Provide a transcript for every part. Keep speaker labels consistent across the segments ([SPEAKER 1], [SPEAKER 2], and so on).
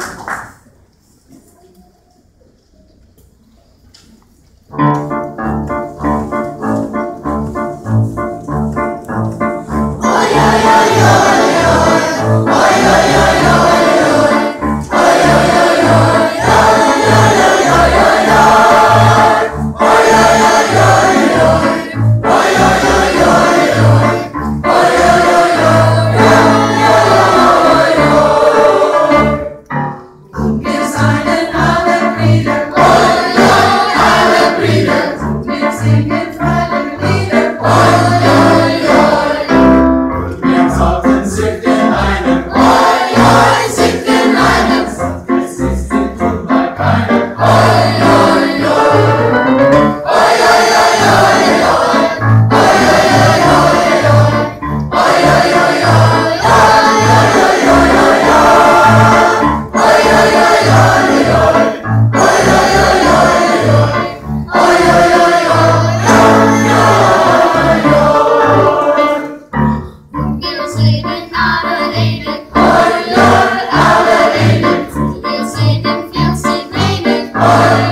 [SPEAKER 1] you. 원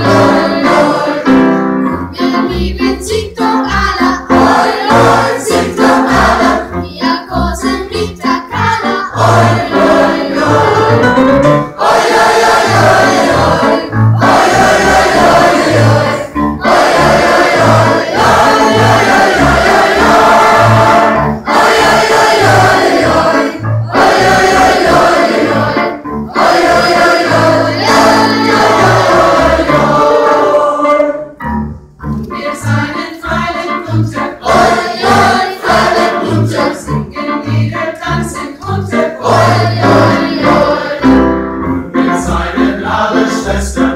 [SPEAKER 1] process.